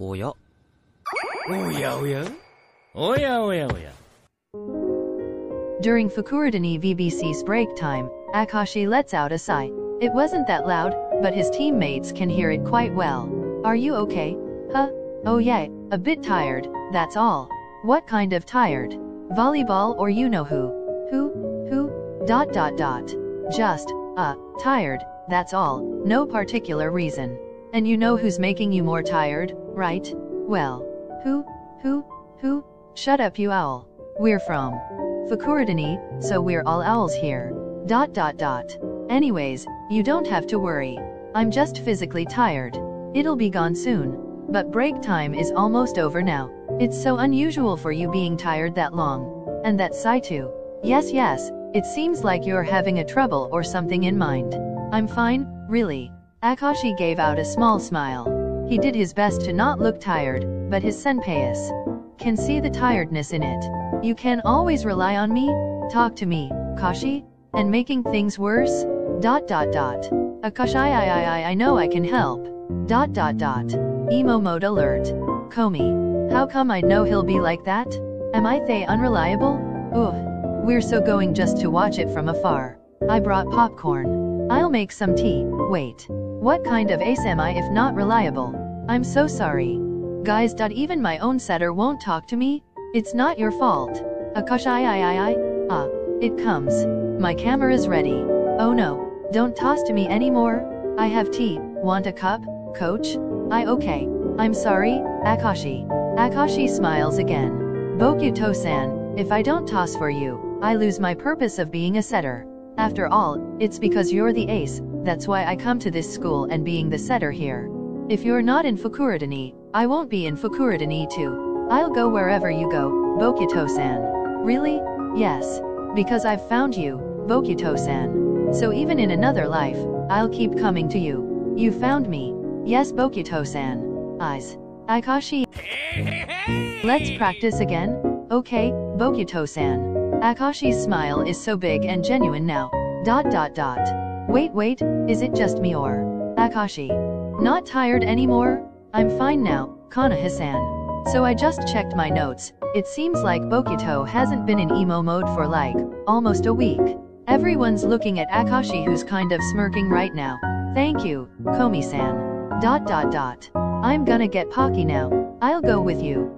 おやおやおやおやおやおや During Fukurodani VBC's break time, Akaashi lets out a sigh. It wasn't that loud, but his teammates can hear it quite well. Are you okay? Huh? Oh yeah, a bit tired, that's all. What kind of tired? Volleyball or you know who? Who? Who? Dot dot dot. Just, uh, tired, that's all, no particular reason. And you know who's making you more tired? Right? Well, who? Who? Who? Shut up you owl. We're from Fukurodani, so we're all owls here. Dot dot dot. Anyways, you don't have to worry. I'm just physically tired. It'll be gone soon. But break time is almost over now. It's so unusual for you being tired that long. And that sigh too. Yes, yes, it seems like you're having a trouble or something in mind. I'm fine, really. Akaashi gave out a small smile. He did his best to not look tired, but his senpais can see the tiredness in it. You can always rely on me, talk to me, Kashi, and making things worse? Dot dot dot. Akaashi I I I I know I can help. Dot dot dot. Emo mode alert. Komi. How come I know he'll be like that? Am I they unreliable? Ugh. We're so going just to watch it from afar. I brought popcorn. I'll make some tea. Wait. What kind of ace am I if not reliable? I'm so sorry. Guys. Even my own setter won't talk to me? It's not your fault. Akash I I I I. Ah, it comes. My camera's ready. Oh no, don't toss to me anymore. I have tea. Want a cup, coach? I okay. I'm sorry, Akaashi. Akaashi smiles again. Bokuto-san, if I don't toss for you, I lose my purpose of being a setter. After all, it's because you're the ace, that's why I come to this school and being the setter here. If you're not in Fukurodani, I won't be in Fukurodani too. I'll go wherever you go, Bokuto-san. Really? Yes. Because I've found you, Bokuto-san. So even in another life, I'll keep coming to you. You found me. Yes, Bokuto-san. Eyes. Akaashi. Let's practice again. Okay, Bokuto-san. Akaashi's smile is so big and genuine now. Dot dot dot. Wait wait, is it just me or? Akaashi. Not tired anymore? I'm fine now, Kana-san. So I just checked my notes. It seems like Bokuto hasn't been in emo mode for like, almost a week. Everyone's looking at Akaashi who's kind of smirking right now. Thank you, Komi-san. Dot dot dot. I'm gonna get Pocky now. I'll go with you.